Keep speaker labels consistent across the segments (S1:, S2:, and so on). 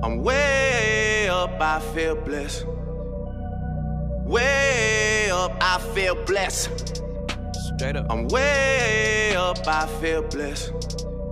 S1: I'm way up, I feel blessed. Way up, I feel blessed.
S2: Straight up.
S1: I'm way up, I feel blessed.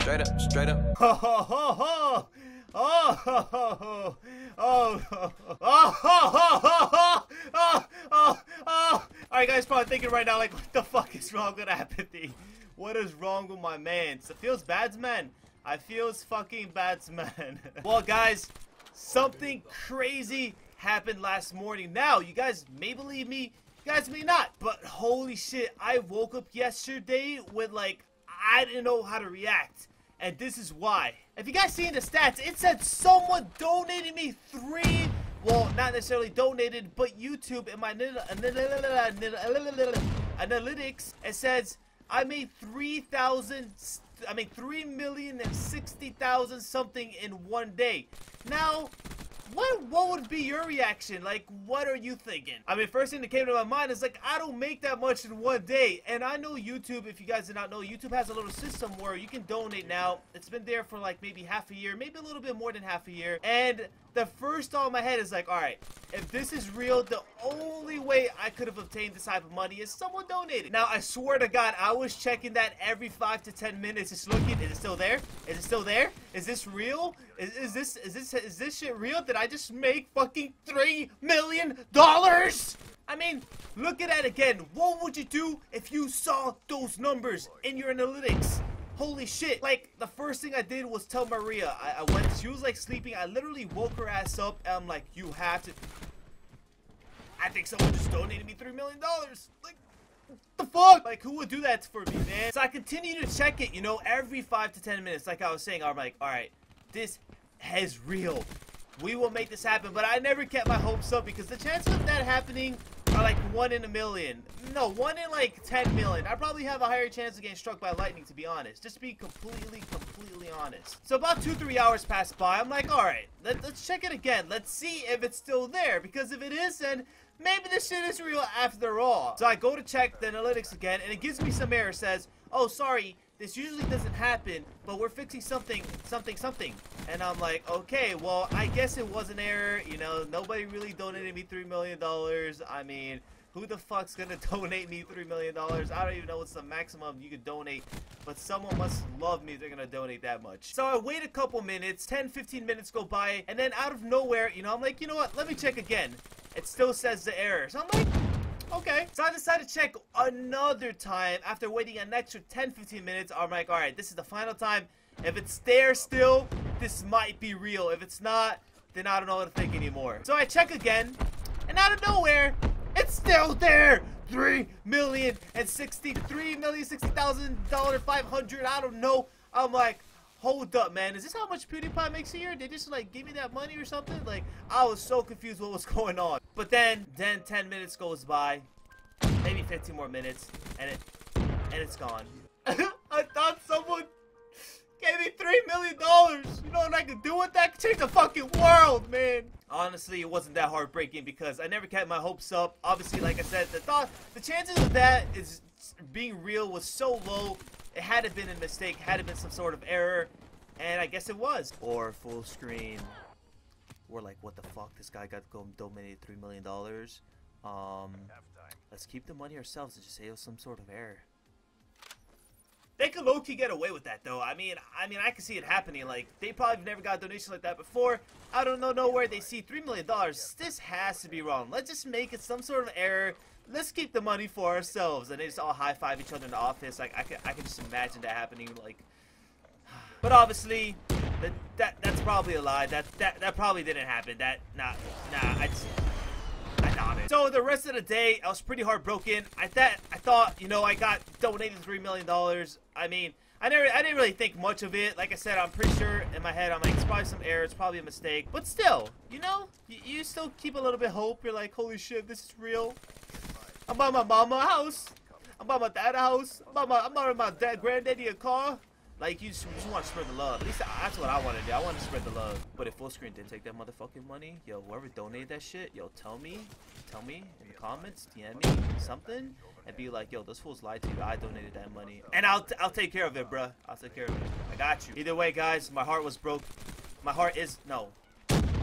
S2: Straight up. Straight up.
S3: Ho ho ho ho! Oh, ho, ho, ho. oh, oh, oh, oh, oh, oh, oh, oh. All right, guys, probably thinking right now, like, what the fuck is wrong with Apathy? What is wrong with my man? It feels bad, man. I feels fucking bad, man. well, guys, something crazy happened last morning. Now, you guys may believe me, you guys may not, but holy shit, I woke up yesterday with like I didn't know how to react. And this is why. If you guys seen the stats, it said someone donated me three, well, not necessarily donated, but YouTube in my analytics, it says I made 3,000, I mean, three million and sixty thousand something in one day. Now, what what would be your reaction? Like, what are you thinking? I mean, first thing that came to my mind is like, I don't make that much in one day. And I know YouTube, if you guys did not know, YouTube has a little system where you can donate now. It's been there for like maybe half a year, maybe a little bit more than half a year. And the first thought in my head is like, all right, if this is real, the only way I could have obtained this type of money is someone donated. Now, I swear to God, I was checking that every five to ten minutes, just looking. Is it still there? Is it still there? Is this real? Is, is this is this is this shit real? Did I just make fucking three million dollars? I mean, look at that again. What would you do if you saw those numbers in your analytics? Holy shit. Like, the first thing I did was tell Maria. I, I went, she was like sleeping. I literally woke her ass up and I'm like, you have to. I think someone just donated me $3 million. Like, the fuck? Like, who would do that for me, man? So I continue to check it, you know, every 5 to 10 minutes. Like I was saying, I'm like, alright, this is real. We will make this happen. But I never kept my hopes up because the chances of that happening like 1 in a million. No, 1 in like 10 million. I probably have a higher chance of getting struck by lightning, to be honest. Just to be completely, completely honest. So about 2-3 hours pass by. I'm like, alright, let, let's check it again. Let's see if it's still there. Because if it is, then maybe this shit is real after all. So I go to check the analytics again, and it gives me some error. Says, oh, sorry, this usually doesn't happen, but we're fixing something, something, something. And I'm like, okay, well, I guess it was an error. You know, nobody really donated me $3 million. I mean, who the fuck's gonna donate me $3 million? I don't even know what's the maximum you could donate, but someone must love me if they're gonna donate that much. So I wait a couple minutes, 10, 15 minutes go by, and then out of nowhere, you know, I'm like, you know what, let me check again. It still says the error. So I'm like, Okay. So I decided to check another time after waiting an extra 10-15 minutes. I'm like, alright, this is the final time. If it's there still, this might be real. If it's not, then I don't know what to think anymore. So I check again, and out of nowhere, it's still there! Three million and sixty-three million sixty thousand dollar five hundred. I don't know. I'm like, hold up, man. Is this how much PewDiePie makes a year? Did They just like give me that money or something? Like, I was so confused what was going on. But then, then 10 minutes goes by, maybe 15 more minutes, and it, and it's gone. I thought someone gave me three million dollars. You know what I could do with that? Change the fucking world, man. Honestly, it wasn't that heartbreaking because I never kept my hopes up. Obviously, like I said, the thought, the chances of that is being real was so low. It had to been a mistake, had to been some sort of error, and I guess it was. Or Fullscreen. We're like, what the fuck? This guy got donated three million dollars. Um, let's keep the money ourselves and just say it was some sort of error. They could low key get away with that though. I mean, I mean, I can see it happening. Like they probably never got a donation like that before. I don't know nowhere they see three million dollars. This has to be wrong. Let's just make it some sort of error. Let's keep the money for ourselves. And they just all high five each other in the office. Like I can, I can just imagine that happening. Like, but obviously, that, that that's probably a lie. That that that probably didn't happen. That nah nah. I just, It. So the rest of the day, I was pretty heartbroken. I thought I thought you know I got donated three million dollars. I mean. I never, I didn't really think much of it. Like I said, I'm pretty sure in my head, I'm like, it's probably some error, it's probably a mistake. But still, you know, you, you still keep a little bit hope. You're like, holy shit, this is real. I'm by my mama house. I'm by my dad house. I'm by my, I'm by my dad, granddaddy a car. Like, you just, you just want to spread the love. At least that's what I want to do. I want to spread the love. But if Fullscreen didn't take that motherfucking money, yo, whoever donated that shit, yo, tell me. Tell me in the comments, DM me, something. And be like, yo, those fools lied to you. I donated that money. And I'll, I'll take care of it, bruh. I'll take care of it. I got you. Either way, guys, my heart was broke. My heart is, no.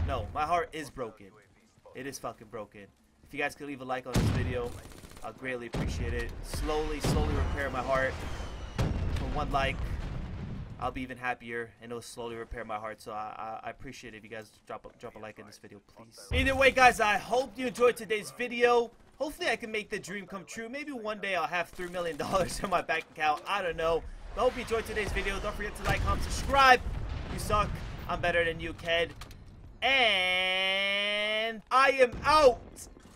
S3: No, my heart is broken. It is fucking broken. If you guys could leave a like on this video, I'll greatly appreciate it. Slowly, slowly repair my heart. For one like, I'll be even happier, and it'll slowly repair my heart. So I, I, I appreciate it if you guys drop a, drop a like in this video, please. Either way, guys, I hope you enjoyed today's video. Hopefully, I can make the dream come true. Maybe one day I'll have $3 million in my bank account. I don't know. But I hope you enjoyed today's video. Don't forget to like, comment, subscribe. You suck. I'm better than you, kid. And I am out.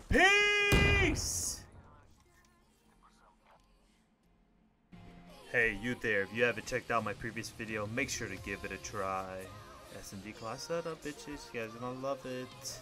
S3: Peace. Hey, you there. If you haven't checked out my previous video, make sure to give it a try. SMG class setup, bitches. You guys are gonna love it.